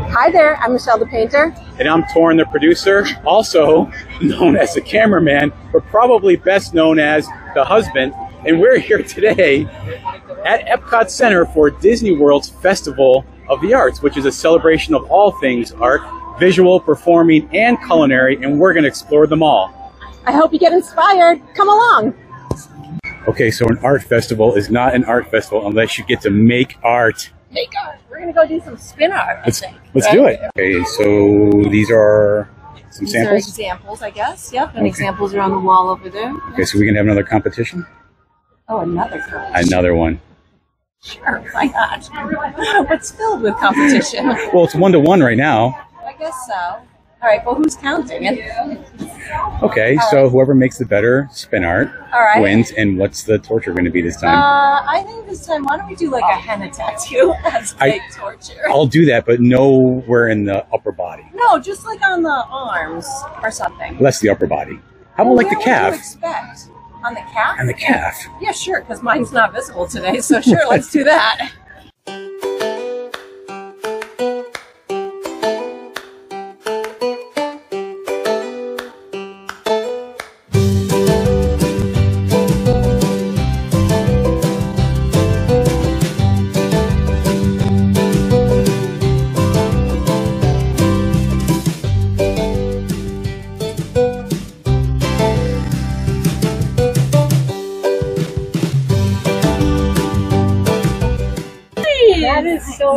Hi there, I'm Michelle the Painter. And I'm Torrin the producer, also known as the cameraman, but probably best known as the husband. And we're here today at Epcot Center for Disney World's Festival of the Arts, which is a celebration of all things art, visual, performing, and culinary, and we're going to explore them all. I hope you get inspired. Come along. Okay, so an art festival is not an art festival unless you get to make art. Make art. We're gonna go do some spin art. Let's, let's do it. Okay, so these are some These are samples. examples, I guess. Yep, and Okay. examples are on the wall over there. Okay, so we can have another competition? Oh, another color. Another one. Sure, why not? What's filled with competition? Well, it's one to one right now. I guess so. All right, well, who's counting it? Okay, so whoever makes the better spin art All right. wins. And what's the torture going to be this time? Uh, I think this time, why don't we do like a henna tattoo as I- torture? I'll do that, but nowhere in the upper body. No, just like on the arms or something. Less the upper body. How about like Where the calf? expect? On the calf? And the calf. Yeah, sure, because mine's not visible today, so sure, let's do. That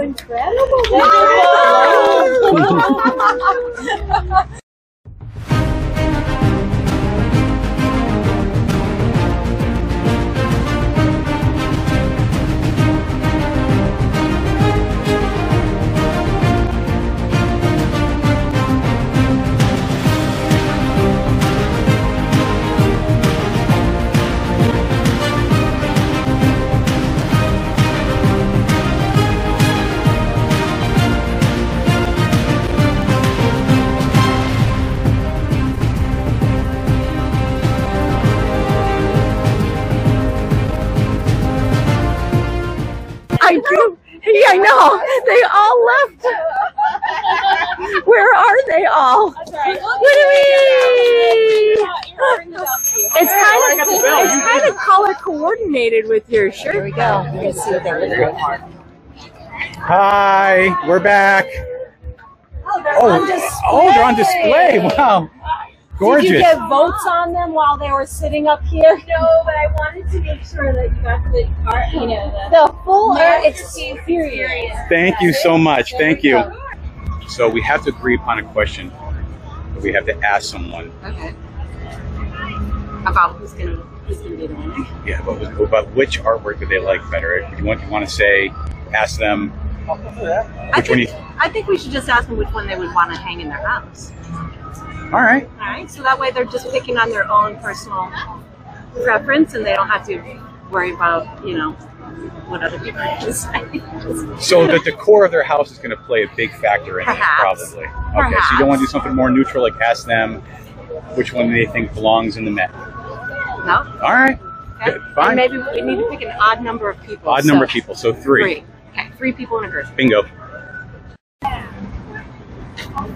incredible. We go. Let's see what they look like. Hi, we're back. Oh, oh, oh, they're on display. Wow. Gorgeous. Did you get votes on them while they were sitting up here? No, but I wanted to make sure that you got the art, you know, the The full art Majesty experience. Thank you so much. Thank you. So we have to agree upon a question. that We have to ask someone. Okay. About who's gonna gonna be the winner? Yeah, but about which artwork do they like better? Do you want, you want to say, ask them I which one you. think, I think we should just ask them which one they would want to hang in their house. All right. All right, so that way they're just picking on their own personal preference, and they don't have to worry about you know what other people decide. So the decor of their house is going to play a big factor in Perhaps. it, probably. Okay, so you don't want to do something more neutral, like ask them which one they think belongs in the Met. No, All right. okay. Good, fine. And maybe we need to pick an odd number of people. Odd so number of people, so three. Three. Okay, three people in a group. Bingo.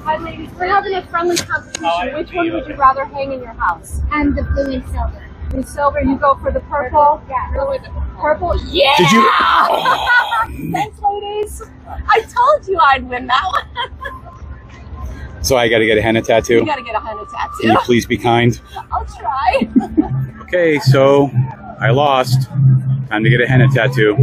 Hi, ladies. We're having a friendly competition. Which one would you rather hang in your house? And the blue and silver. In silver, you go for the purple. Yeah. Go with the purple. Yeah. Did you? Oh, Thanks, ladies. I told you I'd win that one. so I got to get a henna you tattoo. gotta get a henna tattoo. Can tattoo. you please be kind? I'll try. Okay, so I lost. Time to get a henna tattoo.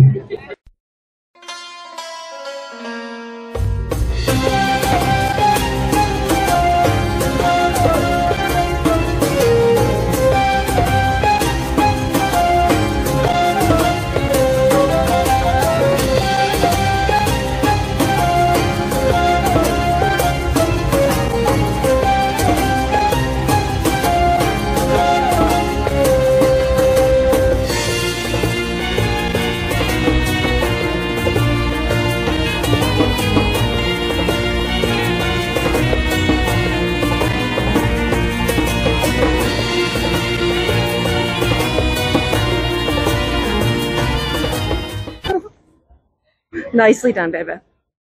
Nicely done, baby.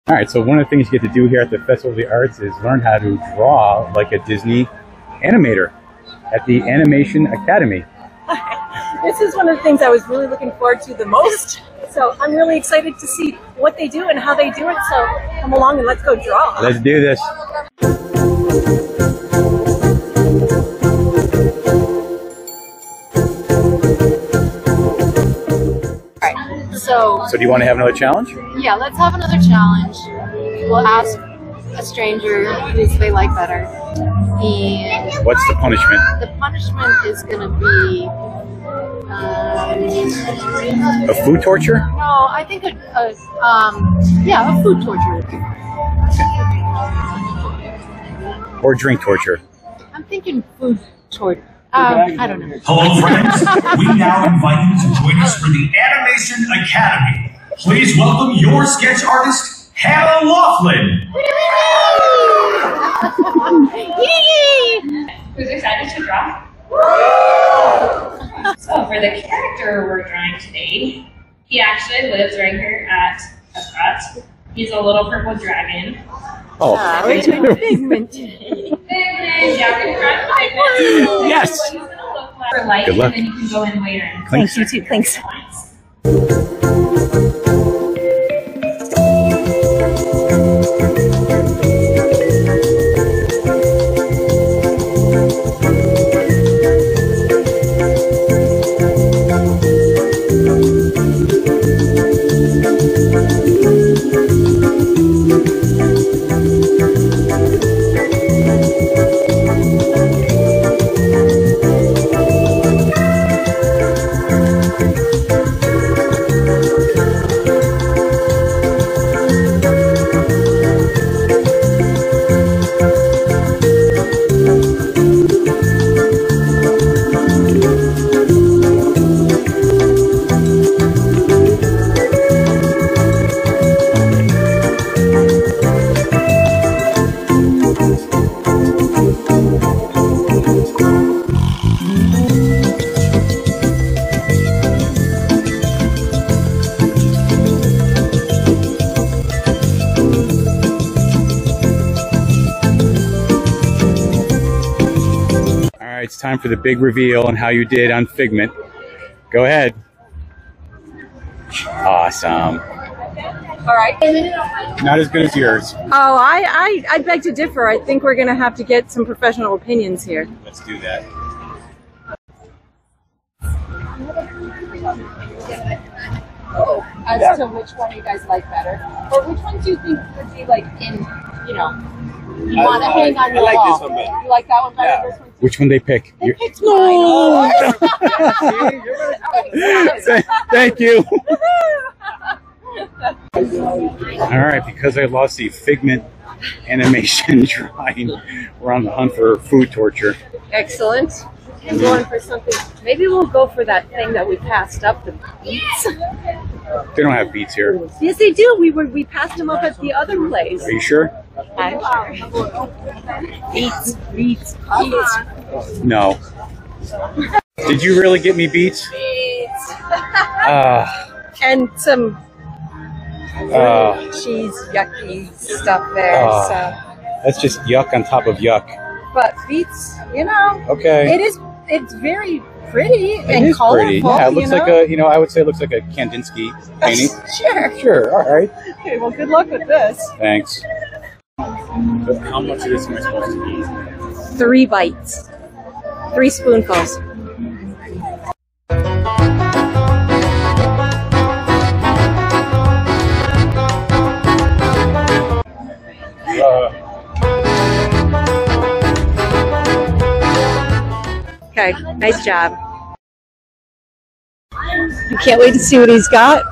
All right, so one of the things you get to do here at the Festival of the Arts is learn how to draw like a Disney animator at the Animation Academy. This is one of the things I was really looking forward to the most. So I'm really excited to see what they do and how they do it. So come along and let's go draw. Let's do this. So So, do you want to have another challenge? yeah, let's have another challenge. We'll ask a stranger who they like better. And What's the punishment? the punishment is gonna be um, A food torture? no, I think a, a um yeah, a food torture. Or drink torture? I'm thinking food torture. Um, I don't know. Hello, friends. we now invite you to join us for the Animation Academy. Please welcome your sketch artist, Hannah Laughlin. Who's excited to draw? so for the character we're drawing today, he actually lives right here at Epcot. He's a little purple dragon. Oh, We're doing Figment. Figment, yeah, we're drawing Figment. Yes. What he's gonna look like for light, Good luck. and then you can go in later and Thanks, you too. Thanks. Time for the big reveal and how you did on Figment. Go ahead. Awesome. All right. Not as good as yours. Oh, I, I, I beg to differ. I think we're going to have to get some professional opinions here. Let's do that. As to which one you guys like better, or which one do you think would be like in, you know, you want to hang on your like wall? this one better. You like that one better? This one? Which one they pick? They You're- picked mine. Thank you. All right, because I lost the Figment animation drawing, we're on the hunt for food torture. Excellent. I'm going for something. Maybe we'll go for that thing that we passed up, the beets. They don't have beets here. yes, they do. We were we passed them up at the other place. Are you sure? I'm sure. Beets, beets, beets. No. Did you really get me beets? Beets. Uh, and some uh, cheese yucky stuff there. Oh. So, that's just yuck on top of yuck. but beets, you know, Okay. it is. It's very pretty It and is colorful. pretty. Yeah, it you looks like a, you know, I would say it looks like a Kandinsky painting. Sure. Sure, all right. Okay. Well, good luck with this. Thanks. But How much of this am I supposed to eat? Three bites. Three spoonfuls. Uh, Okay. Nice job. You can't wait to see what he's got.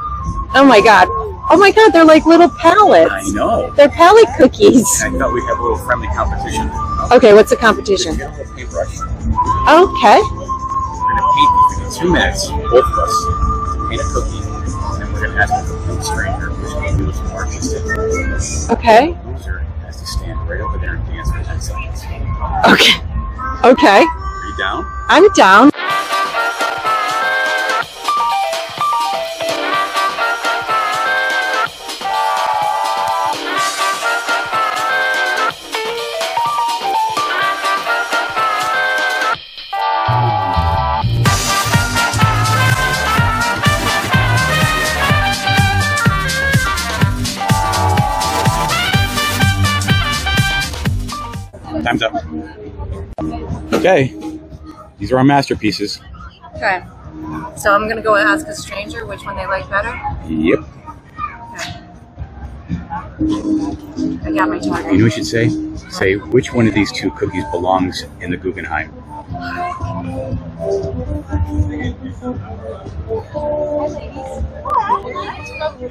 Oh my god. Oh my god, they're like little pallets. I know. They're pallet cookies. I thought we'd have a little friendly competition. Okay, what's the competition? Get a little paintbrush. Okay. We're gonna paint for two minutes, both of us, paint a cookie, and then we're gonna ask a complete stranger which one we was more artistic. Okay. The loser has to stand right over there and dance for 10 seconds. Okay. Okay. Are you down? I'm down. Time's up. Okay. These are our masterpieces. Okay. So I'm gonna go ask a stranger which one they like better. Yep. I got my You know what you should say? Say which one of these two cookies belongs in the Guggenheim. Which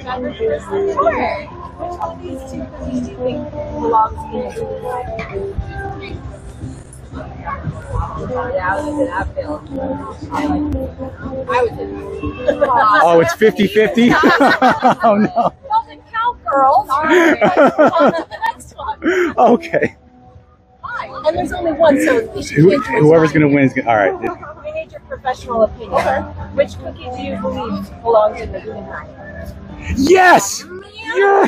one of these two cookies do you think belongs in the Yeah, I was in. I was in Oh, it's 50 50? oh, no. Wasn't cowgirls. On the next one. Okay. And there's only one, so Who, get to a whoever's going to win is going to. All right. We need your professional opinion. Okay. Which cookie do you believe belongs in the Guggenheim? Yes! Yeah!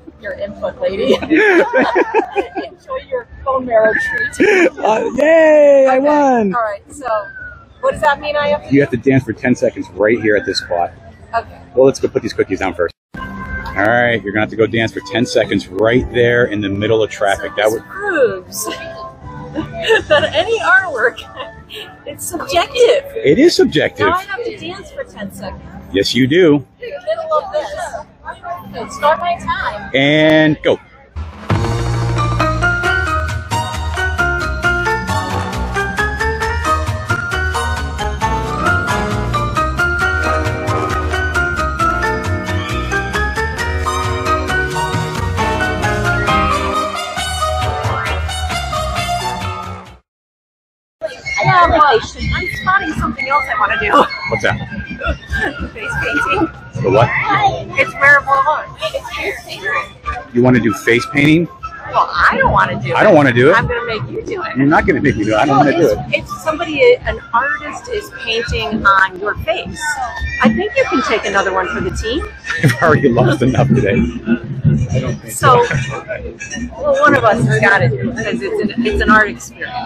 Thanks for your, your input, lady. Enjoy your bone marrow treat. Uh, yay! I won! All right, so what does that mean I have to You have to dance for 10 seconds right here at this spot. Okay. Well, let's go put these cookies down first. All right, you're going to have to go dance for 10 seconds right there in the middle of traffic. That would. proves that any artwork it's subjective. It is subjective. Now I have to dance for 10 seconds. Yes, you do. In the middle of this. Start my time. And go. Yeah, well, I'm spotting something else I want to do. What's that? Face painting. The what? It's wearable art. It's face painting. You want to do face painting? Well, I don't want to do it. I don't want to do it. I'm going to make you do it. You're not going to make me do it. I don't want to do it. If somebody, an artist, is painting on your face, I think you can take another one for the team. I've already lost enough today. So, well, one of us has got to do it because it's an, it's an art experience.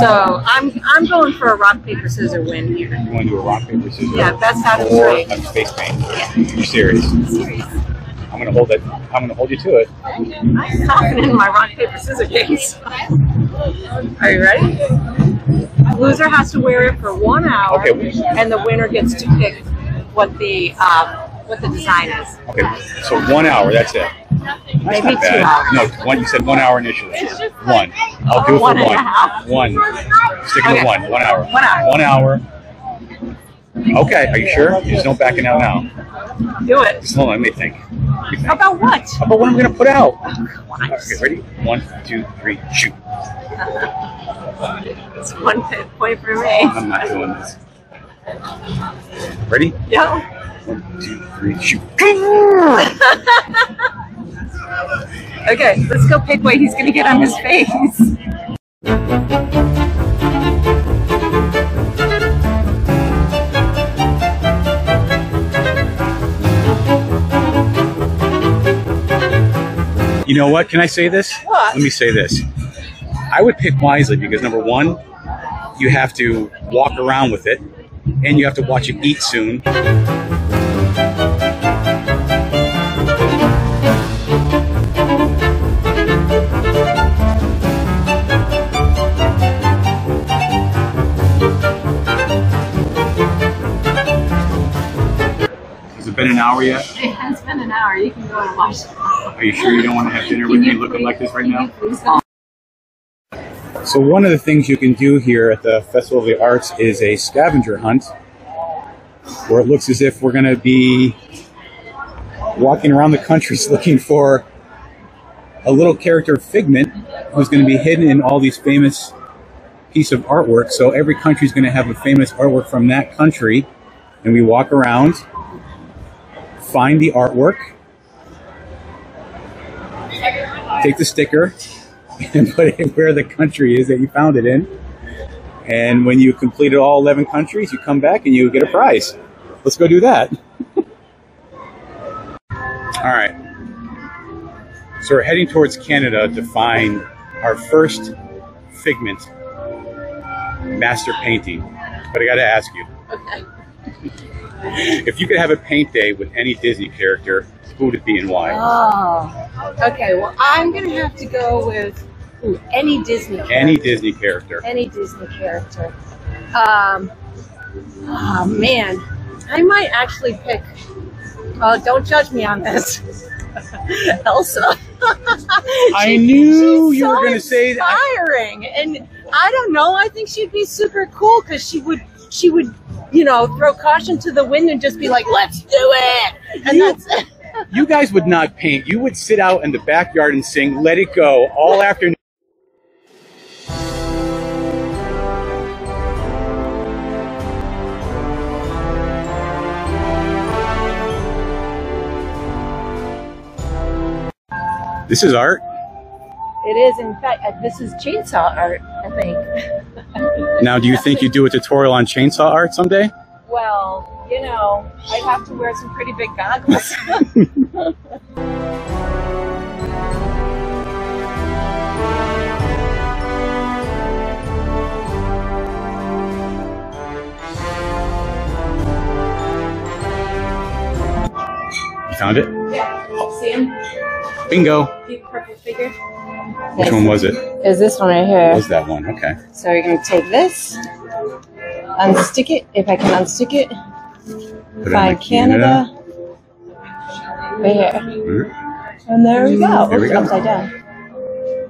So I'm I'm going for a rock paper scissors win here. You want to do a rock, paper, scissors? Yeah, best out of Or three. a face paint? You're serious? Serious. I'm going to hold it. I'm going to hold you to it. I'm confident in my rock paper scissors games. Are you ready? Loser has to wear it for one hour, Okay. and the winner gets to pick what the um, what the design is. Okay, so one hour. That's it. Maybe two hours. No, one. You said one hour initially. One. I'll do it for One one. and a half. One. Sticking Okay. to one. One hour. One hour. One hour. Okay. Are you sure? You just don't back it out now. Do it. Just hold on. Let me think. Let me think. How about what? How about what I'm going to put out? Oh, okay, ready? One, two, three, shoot. It's one point for me. I'm not doing this. Ready? Yeah. One, two, three, shoot. Okay, let's go pick what he's gonna get on his face. You know what? Can I say this? What? Let me say this. I would pick wisely because number one, you have to walk around with it, and you have to watch it eat soon. Has it been an hour yet? It has been an hour. You can go and watch it. Are you sure you don't want to have dinner with me looking like this right now? So one of the things you can do here at the Festival of the Arts is a scavenger hunt, where it looks as if we're going to be walking around the country looking for a little character Figment who's going to be hidden in all these famous piece of artwork. So every country is going to have a famous artwork from that country, and we walk around, find the artwork, take the sticker, and put it where the country is that you found it in. And when you completed all 11 countries, you come back and you get a prize. Let's go do that. all right. So we're heading towards Canada to find our first Figment master painting. But I got to ask you. If you could have a paint day with any Disney character, who would it be and why? Oh, Okay, well, I'm gonna have to go with ooh, any Disney. Character. Any Disney character. Any Disney character. Um, oh man, I might actually pick. Oh, don't judge me on this. Elsa. I knew you were gonna say that. Inspiring, and I don't know. I think she'd be super cool because she would. She would, you know, throw caution to the wind and just be like, "Let's do it," and You- that's. You guys would not paint. You would sit out in the backyard and sing "Let It Go" all afternoon. This is art. It is, in fact, uh, this is chainsaw art. I think. Now, do you think you do a tutorial on chainsaw art someday? Well, you know, I'd have to wear some pretty big goggles. You found it? Yeah. See him? Bingo. Deep purple figure. Which one was it? Is this one right here? Was that one? Okay. So you're gonna take this, unstick it. If I can unstick it, Put find the Canada. Right here. Mhm. And there we go. There we go. Upside down.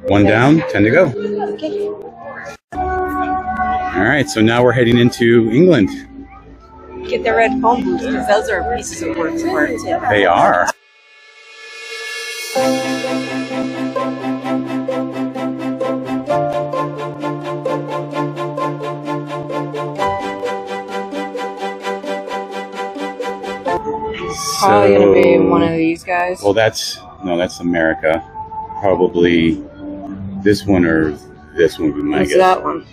One down, ten to go. Okay. All right, so now we're heading into England. Get the red phone booths because those are pieces of work for it. They are. Probably gonna be one of these guys. Well, that's no, that's America. Probably this one or this one would be my What's guess. that one?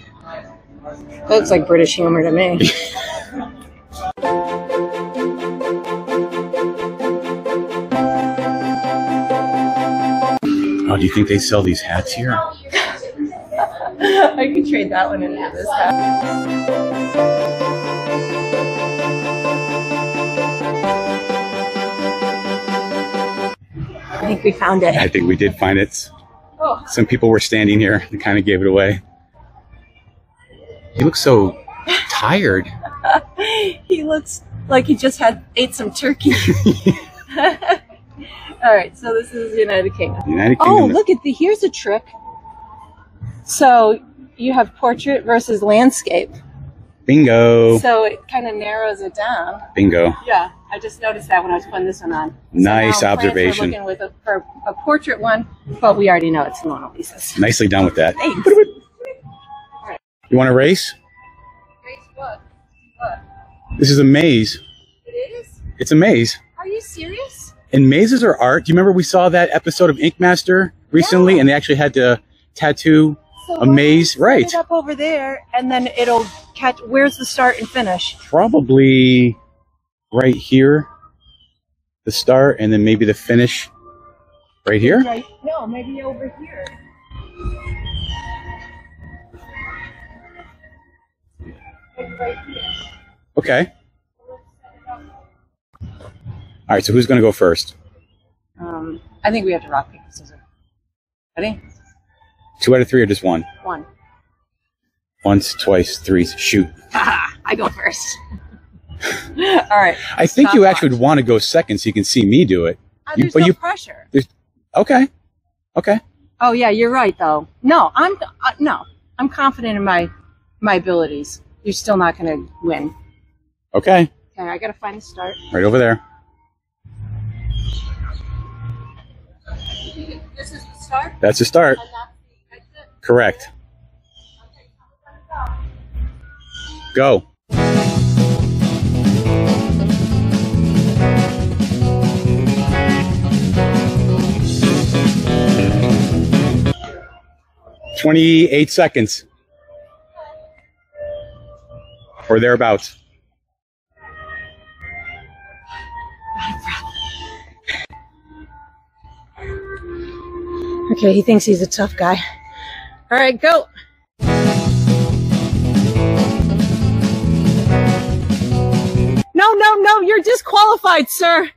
Looks like British humor to me. Oh, do you think they sell these hats here? I could trade that one in for this hat. I think we found it. I think we did find it. Oh. Some people were standing here and kind of gave it away. He looks so tired. He looks like he just had ate some turkey. All right, so this is United Kingdom. United oh, Kingdom. Oh, look at the here's a trick. So you have portrait versus landscape. Bingo. So it kind of narrows it down. Bingo. Yeah, I just noticed that when I was putting this one on. So Nice now plants are observation. looking with a, for a portrait one, but we already know it's Mona Lisa's. Nicely done with that. Thanks. You want to race? This is a maze. It is? It's a maze. Are you serious? And mazes are art. Do you remember we saw that episode of Ink Master recently, Yeah. and they actually had to tattoo So a maze? Right. Up over there, and then it'll catch. Where's the start and finish? Probably right here, the start, and then maybe the finish right here. Right? No, maybe over here. Like right here. Okay. All right. So who's going to go first? Um, I think we have to rock paper scissors. Ready? Two out of three, or just one? One. Once, twice, three. Shoot. I go first. All right. I think you actually would want to go second, so you can see me do it. Uh, You- there's but no you- pressure. Okay. Okay. Oh yeah, you're right though. No, I'm uh, no, I'm confident in my my abilities. You're still not going to win. Okay. Okay, I got to find the start. Right over there. Start. That's the start. Correct. Go. Twenty-eight seconds, or thereabouts. Okay, he thinks he's a tough guy. All right, go. No, no, no, you're disqualified, sir.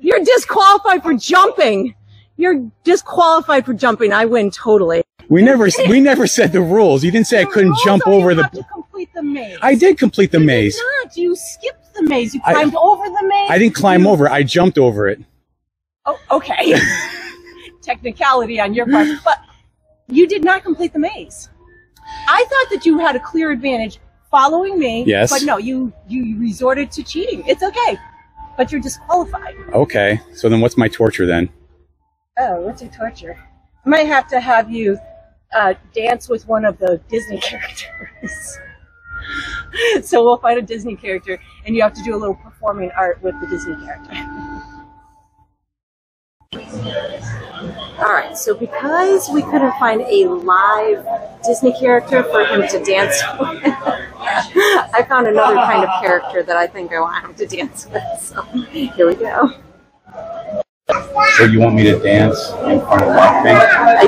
You're disqualified for jumping. you're disqualified for jumping. I win totally. We never we never said the rules. You didn't say I couldn't jump you over have the. to complete the maze. I did complete the You maze. Did not. You skipped the maze. You I- climbed over the maze. I didn't climb over. I jumped over it. Oh, okay. Technicality on your part, but you did not complete the maze. I thought that you had a clear advantage following me. Yes. But no, you you resorted to cheating. It's okay, but you're disqualified. Okay. So then, what's my torture then? Oh, what's your torture? I might have to have you uh, dance with one of the Disney characters. so we'll find a Disney character, and you have to do a little performing art with the Disney character. All right, so because we couldn't find a live Disney character for him to dance with, I found another kind of character that I think I want him to dance with. So here we go. So you want me to dance in front of Lockbait? I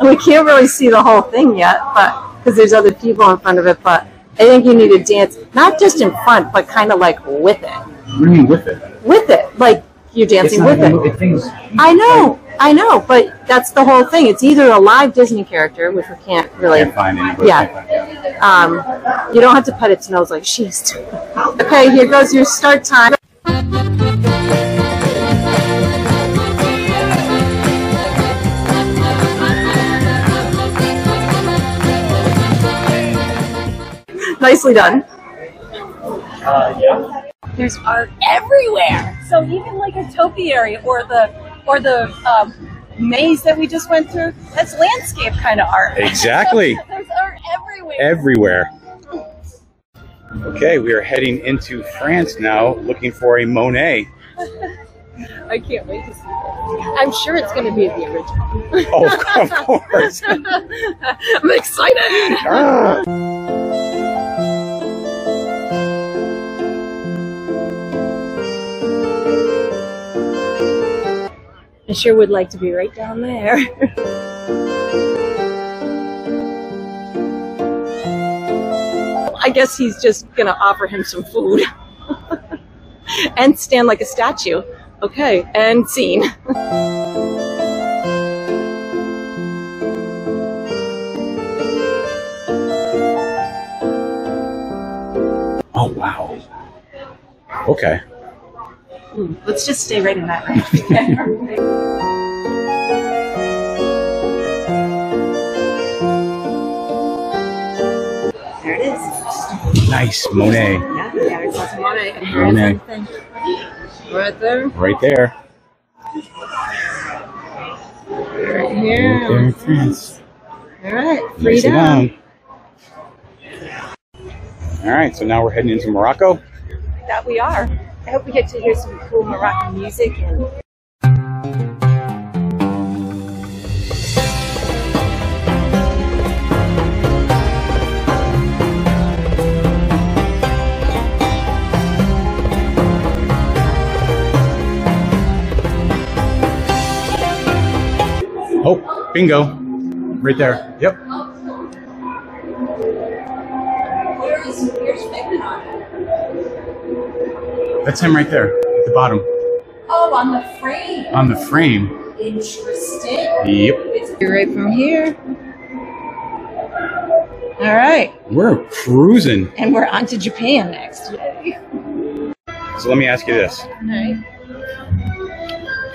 do. We can't really see the whole thing yet, but because there's other people in front of it. But I think you need to dance not just in front, but kind of like with it. What do you mean with it? With it, like you're dancing with it. I know, I know, but that's the whole thing. It's either a live Disney character, which we can't really. Can't find anybody. Yeah. Um, you don't have to put its nose like she's. Okay, here goes your start time. Nicely done. Yeah. There's art everywhere. So even like a topiary or the or the um, maze that we just went through, that's landscape kind of art. Exactly. There's art everywhere. Everywhere. Okay, we are heading into France now, looking for a Monet. I can't wait to see it. I'm sure it's going to be the original. Oh, of course. I'm excited. Ah. I sure would like to be right down there. I guess he's just to offer him some food and stand like a statue. Okay, and scene. Oh, wow. Okay. Ooh, let's just stay right in that room. there it is. Nice. Monet. Yeah, yeah, there's lots of Monet. Monet. Right there. Right there. Right Right here. there in France. All right. Freedom. done. All right, so now we're heading into Morocco. That we are. I hope we get to hear some cool Moroccan music and Oh, bingo. Right there. Yep. That's him right there at the bottom. Oh, on the frame. On the frame. Interesting. Yep. you're right from here. All right. We're cruising. And we're on to Japan next. So let me ask you this. All right.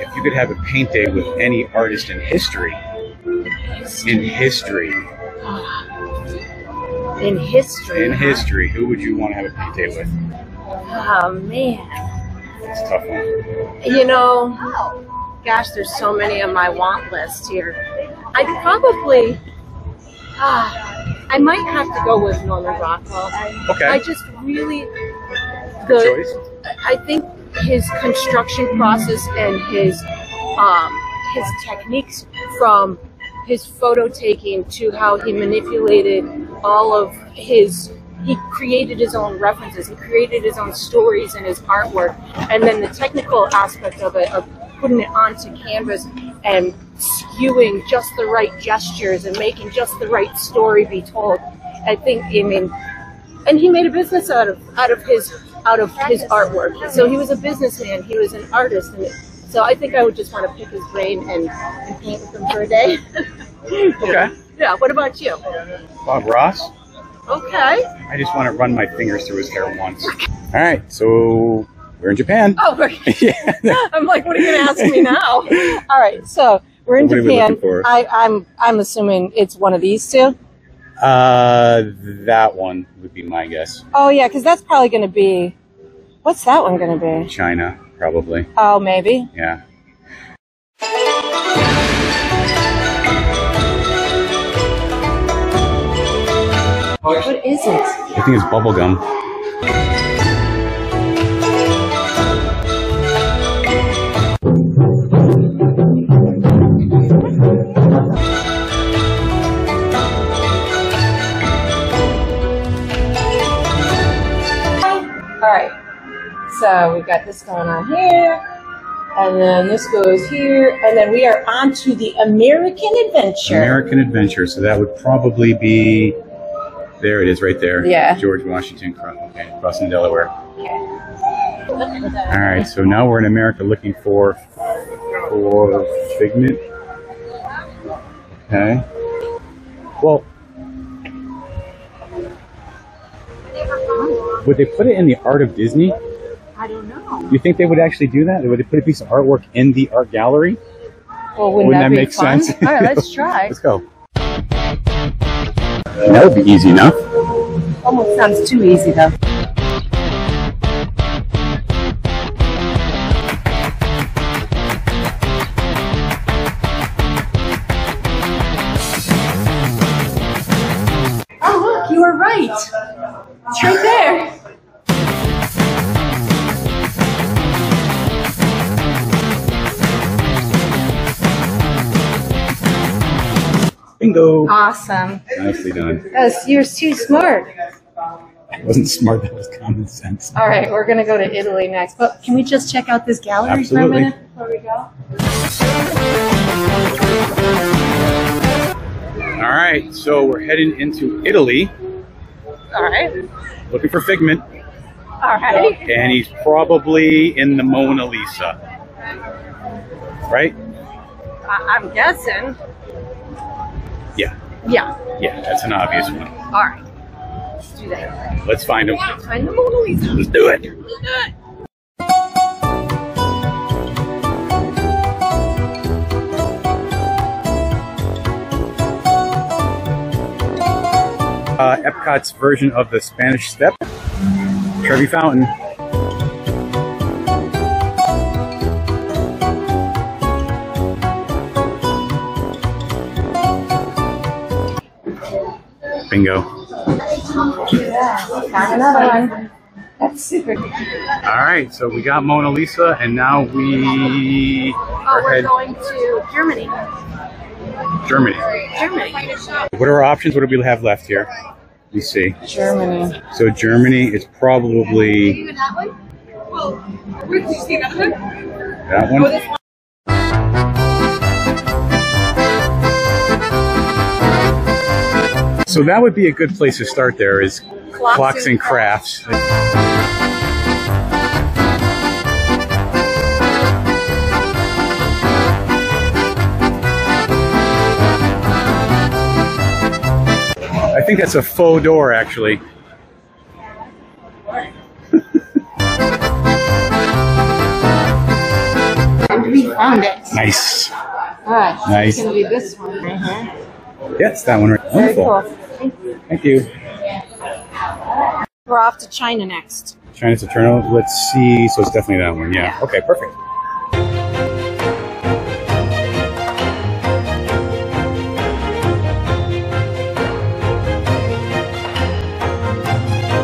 If you could have a paint day with any artist in history, in history, In history. in history, who would you want to have a paint day with? Oh man. It's tough. You know, gosh, there's so many on my want list here. I'd probably, ah, I might have to go with Norman Rockwell. Okay. I just really, the, choice. I think his construction process and his, um, his techniques from his photo taking to how he manipulated all of his he created his own references he created his own stories in his artwork and then the technical aspect of it of putting it onto canvas and skewing just the right gestures and making just the right story be told i think i mean and he made a business out of out of his out of his artwork so he was a businessman he was an artist and So I think I would just want to pick his brain and, and paint with him for a day. Okay. yeah. What about you? Bob Ross. Okay. I just want to run my fingers through his hair once. All right, so we're in Japan. Oh, we're, yeah. I'm like, what are you going to ask me now? All right. So we're in What Japan. I, I'm I'm assuming it's one of these two. Uh, that one would be my guess. Oh yeah, because that's probably going to be. What's that one going to be? China, probably. Oh, maybe. Yeah. What is it? I think it's bubblegum. All right. So we've got this going on here, and then this goes here, and then we are on to the American Adventure. American Adventure. So that would probably be. There it is, right there. Yeah. George Washington, okay, crossing Delaware. All right, so now we're in America looking for for Figment. Okay. Well, would they put it in the Art of Disney? I don't know. You think they would actually do that? Would they put a piece of artwork in the art gallery? Well, wouldn't, Wouldn't that be make fun? sense? All right, let's try. Let's go. That would be easy enough. Almost sounds too easy though. Bingo. Awesome. Nicely done. Yes, you're too smart. It wasn't smart. That was common sense. All right, we're gonna go to Italy next. But can we just check out this gallery Absolutely. for a minute before we go? All right, so we're heading into Italy, All right. looking for Figment, All right. and he's probably in the Mona Lisa. Right? I- I'm guessing. Yeah, Yeah. yeah, that's an obvious one. All right. Let's do that. Let's find him. Find the Mona Lisa. Let's do it. Let's do it. Uh, Epcot's version of the Spanish Step, Trevi Fountain. Bingo. Got another one. That's super. All right, so we got Mona Lisa, and now we Oh, are we're going to Germany. Germany. Germany. What are our options? What do we have left here? Let me see. Germany. So Germany is probably that one? Well, where did you see that one? that one. So that would be a good place to start. There is clocks and crafts. I think that's a faux door, actually. We found it. Nice. All right. Nice. It's going to be this one right here. Yeah, it's that one. Right. Very Wonderful. cool. Thank you. We're off to China next. China's Eternal. Let's see. So it's definitely that one. Yeah. Okay, perfect.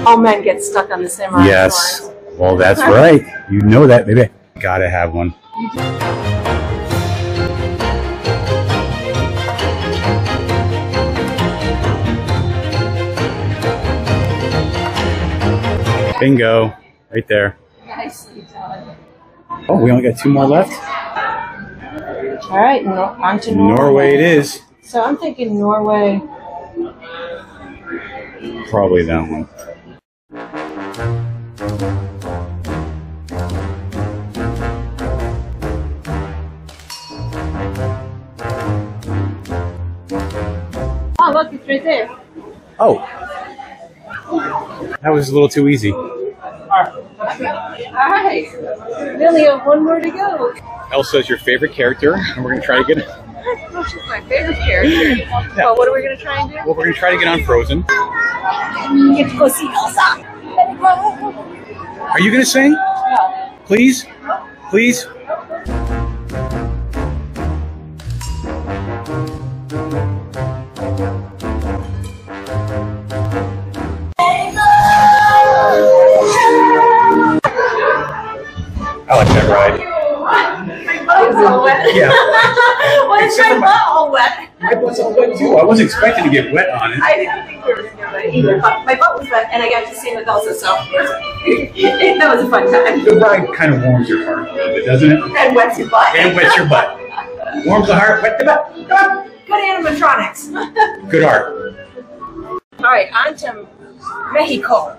All men get stuck on the samurai Yes. sword. Well, that's right. You know that, baby. Gotta have one. Bingo. Right there. Nicely done. Oh, we only got two more left. All right, no, on to Norway. Norway it is. So I'm thinking Norway. Probably that one. Oh, look, it's right there. Oh. That was a little too easy. Right. We only have one more to go. Elsa is your favorite character, and we're going to try to get. Oh, she's my favorite character. Well, what are we going to try and do? Well, we're going to try to get on Frozen. Get to go see Elsa. Are you going to sing? Please? Please? Like wasn't expecting to get wet on it. I didn't think we were gonna do it either, but my butt was wet and I got to sing with Elsa, so that was a fun time. The ride kind of warms your heart a little bit, doesn't it? And wets your butt. And wets your butt. Warms the heart, wet the butt. Good animatronics. Good art. All right, on to Mexico.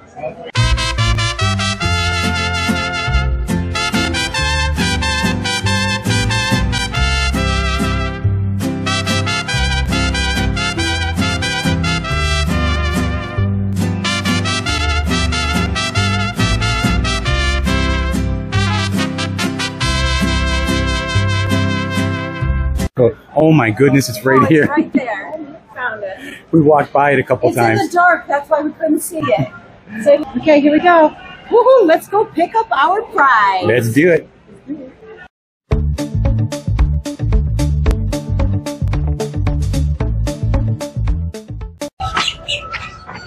Oh my goodness, it's right Oh, here. Right there. Found it. We walked by it a couple times. It's in the dark, that's why we couldn't see it. So, okay, here we go. Woohoo, let's go pick up our prize. Let's do it.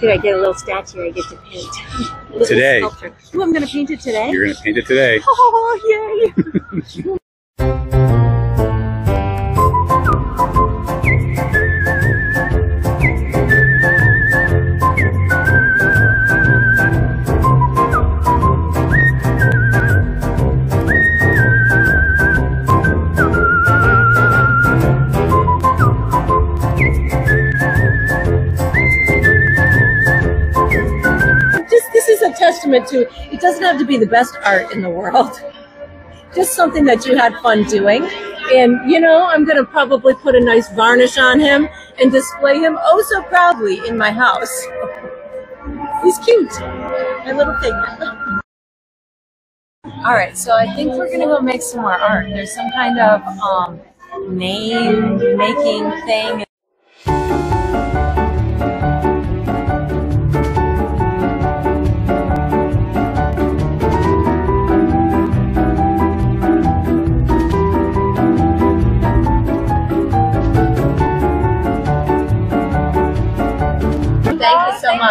Here, I get a little statue I get to paint. Today. sculpture. Ooh, I'm going to paint it today. You're going to paint it today. Oh, yay! Testament to it doesn't have to be the best art in the world. Just something that you had fun doing. And you know, I'm gonna probably put a nice varnish on him and display him oh so proudly in my house. He's cute. My little piglet. All right, so I think we're gonna go make some more art. There's some kind of um, name making thing.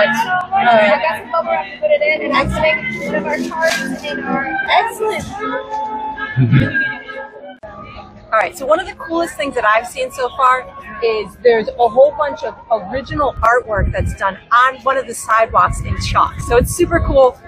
Thank you. I got some bubble wrap to put it in, and I'm putting one of our cards in our Excellent. All right, so one of the coolest things that I've seen so far is there's a whole bunch of original artwork that's done on one of the sidewalks in chalk. So it's super cool.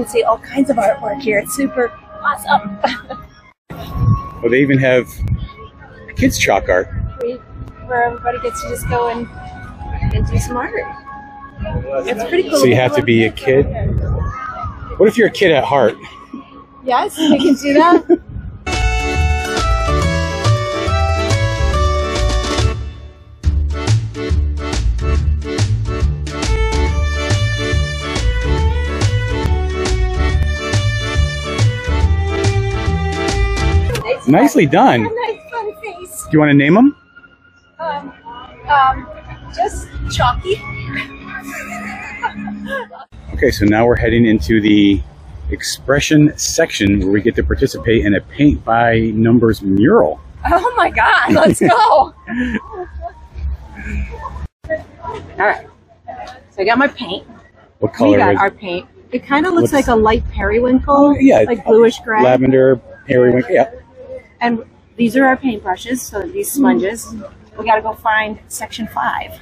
Can see all kinds of artwork here. It's super awesome. Well, they even have kids' chalk art. Where everybody gets to just go and, and do some art. It's pretty cool. So you have to be a kid. What if you're a kid at heart? Yes, you can do that. Nicely done. Do Nice fun face. you want to name them? Um, um, just chalky. Okay, so now we're heading into the expression section where we get to participate in a paint by numbers mural. Oh my God, let's go. All right. So I got my paint. What We color got is our paint. It kind of looks What's- like a light periwinkle, Oh, yeah, like bluish gray. lavender, periwinkle. Yeah. And these are our paintbrushes, so these mm. sponges. We got to go find section five.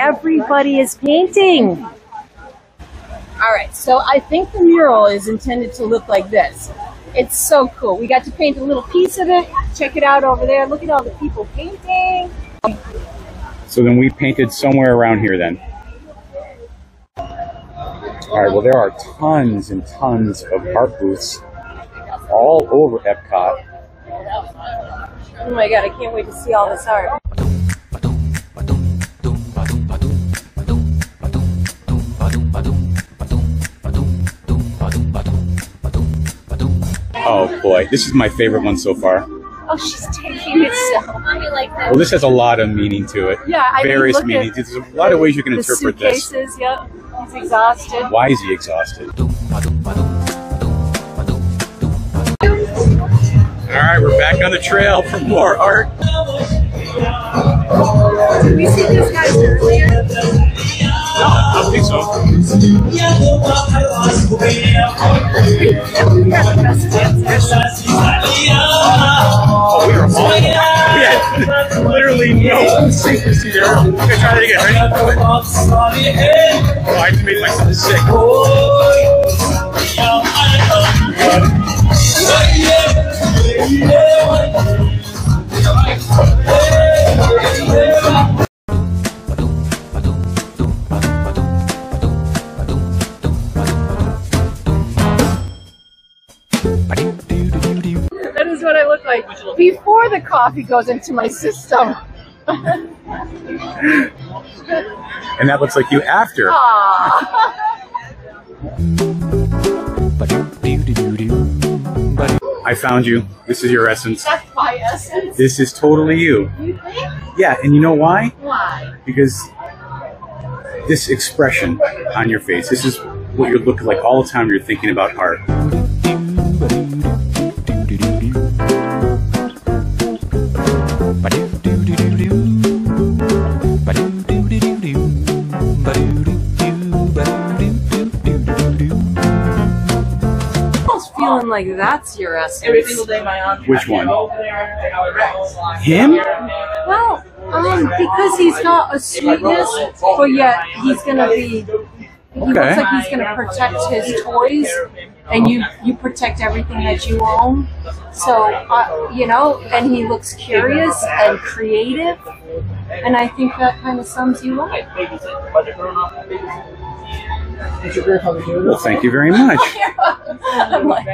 Everybody is painting. All right, so I think the mural is intended to look like this. It's so cool. We got to paint a little piece of it. Check it out over there. Look at all the people painting. So then we painted somewhere around here then. All right, well, there are tons and tons of art booths all over Epcot. Oh my god, I can't wait to see all this art. Boy, this is my favorite one so far. Oh, she's taking it so. Well, this has a lot of meaning to it. Yeah, I Various at meanings. There's a lot of ways you can The interpret this. suitcases, yep. He's exhausted. Why is he exhausted? All right, we're back on the trail for more art. Did we see these guys earlier? No, I think so. Oh, we were. We had literally no secrecy there. I'm gonna try that again. Ready? Oh, like before the coffee goes into my system. And that looks like you after. I found you. This is your essence. That's my essence. This is totally you. You think? Yeah, and you know why? Why? Because this expression on your face, this is what you're looking like all the time you're thinking about art. Like that's your essence. Which one? Him? Well, um, because he's got a sweetness, but yet he's gonna be. He Okay. looks like he's gonna protect his toys, and you you protect everything that you own. So uh, you know, and he looks curious and creative, and I think that kind of sums you up. Well, thank you very much. I'm like,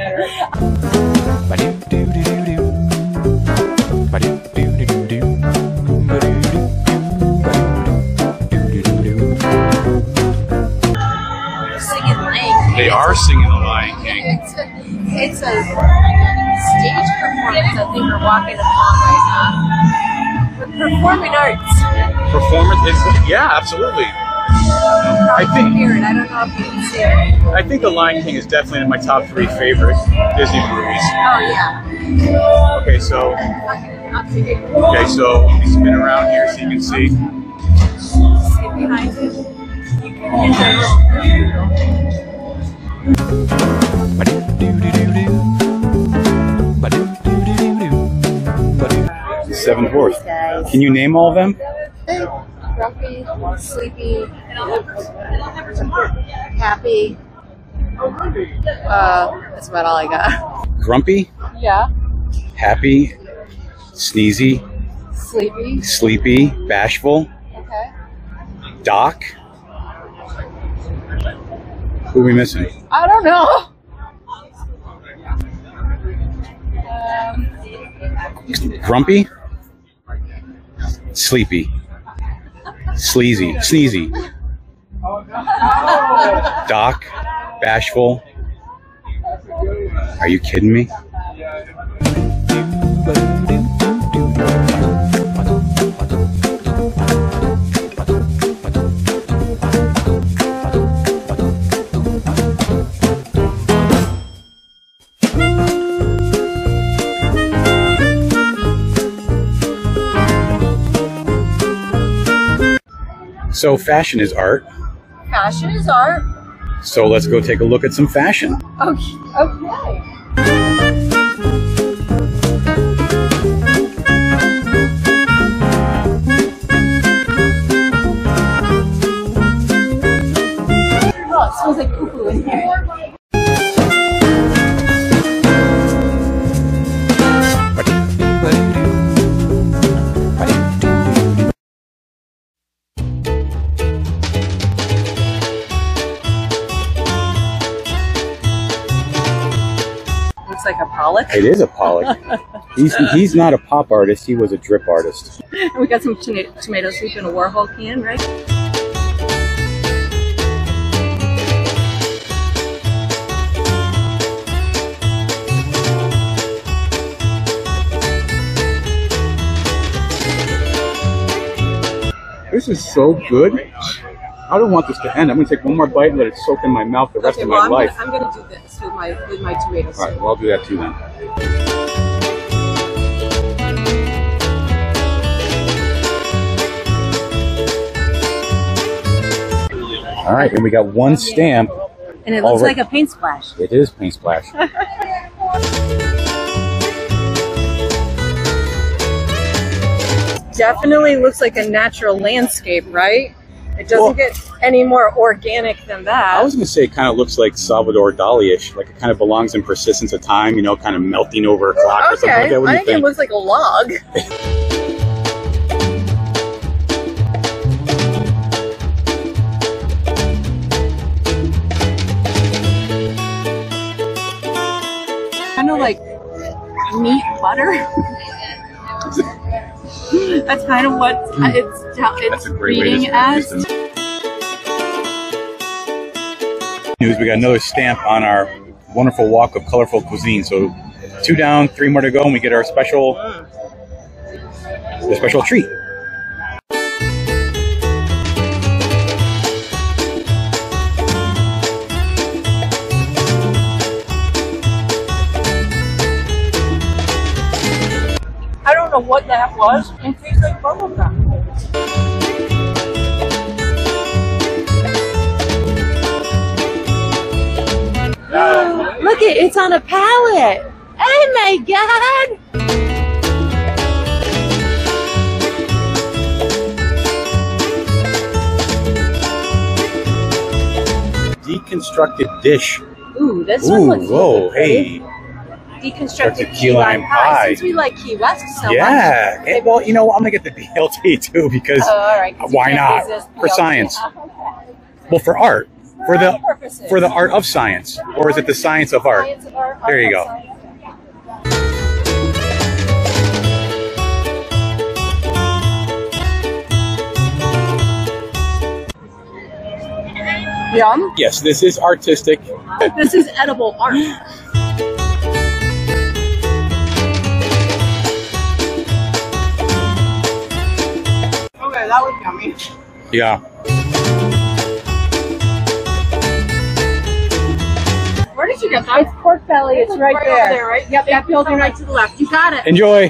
They are singing The Lion King. It's a, it's a stage performance I think we're walking upon right now. Performing arts. Performance is yeah, absolutely. I I think hear. I don't know if you can see it. I think The Lion King is definitely in my top three favorite Disney movies. Oh yeah. Okay, so I'll take it. okay, so let me spin around here so you can see. See behind you. You can get Seven Dwarfs. Can you name all of them? Grumpy, sleepy, happy. Uh, that's about all I got. Grumpy, yeah, happy, sneezy, sleepy. sleepy, bashful, Okay. Doc. Who are we missing? I don't know. Grumpy, sleepy, sleazy, sneezy, Doc, bashful. Are you kidding me? So fashion is art. Fashion is art. So let's go take a look at some fashion. Okay. okay. Oh, it smells like poo in here. Is a Pollock. He's he's not a pop artist. He was a drip artist. And we got some tona- tomato soup in a Warhol can, right? This is so good. I don't want this to end. I'm gonna take one more bite and let it soak in my mouth the rest okay, of well, my I'm life. Gonna, I'm gonna do this with my with my tomato soup. All right, well I'll do that too then. All right, and we got one stamp. And it looks right. like a paint splash. It is paint splash. Definitely looks like a natural landscape, right? It doesn't Well- get any more organic than that. I was gonna say it kind of looks like Salvador Dali-ish, like it kind of belongs in persistence of time, you know, kind of melting over a clock or something like okay, that. What do I you think it looks like a log. kind of like meat butter. That's kind of what it's it's Hmm. That's a great way to reading as. News, we got another stamp on our wonderful walk of colorful cuisine. So two down, three more to go, and we get our special, the special treat. That was. It tastes like bubblegum. Look it, it's on a pallet. Oh my god! Deconstructed dish. Ooh, this Ooh, one looks whoa, really hey. Pretty. Deconstructed key key lime lime pie. pie. Since we like Key West so yeah. much. Eh, well, you know, I'm gonna get the BLT too because Oh, all right. 'cause Why can't For science. Okay. well, for art, for the purposes. for the art of science, or is it the science of art? Science of art, There art you go. science. Yum. Yes, this is artistic. This is edible art. Okay, that was yummy. Yeah. Where did you get that? It's pork belly. It's right, right there. over there, right? Yep, that building right to the left. You got it. Enjoy.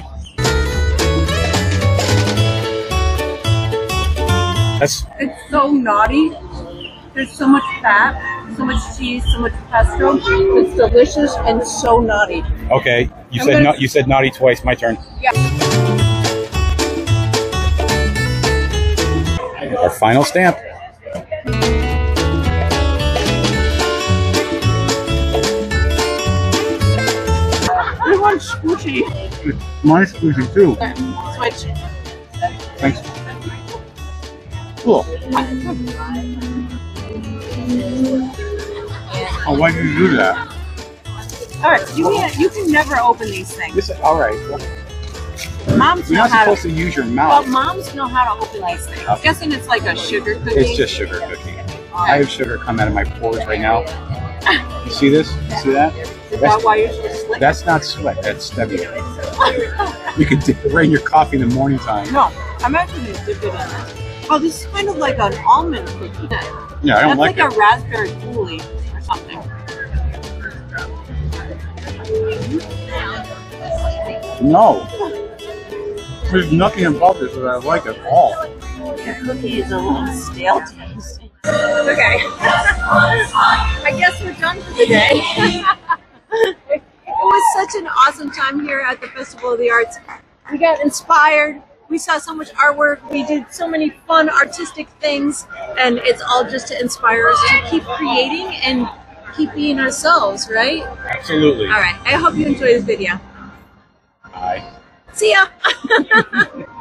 That's It's so naughty. There's so much fat, so much cheese, so much pesto. It's delicious and so naughty. okay. You I'm said gonna- no, you said naughty twice. My turn. Yeah. Our final stamp. We want squishy. Mine's squeezy too. Switch. Thanks. Cool. Oh, why did you do that? All right, you can you can never open these things. This is all right. Moms You're know not how supposed to. to use your Well, mouth. moms know how to open these things. I'm guessing it's like a sugar cookie. It's just sugar cookie. I have sugar come out of my pores right now. You see this? You see that? Is that why you're so slick? That's not sweat. That's stevia. You can dip it right in your coffee in the morning time. No, I'm actually gonna dip it in it. Oh, this is kind of like an almond cookie. Yeah, I don't That's like, like, it. a raspberry coulis or something. No. There's nothing about this that I like at all. Your cookie is a little stale taste. Okay. I guess we're done for the day. it was such an awesome time here at the Festival of the Arts. We got inspired. We saw so much artwork. We did so many fun artistic things. And it's all just to inspire us to keep creating and keep being ourselves, right? Absolutely. All right. I hope you enjoy this video. Bye. See ya.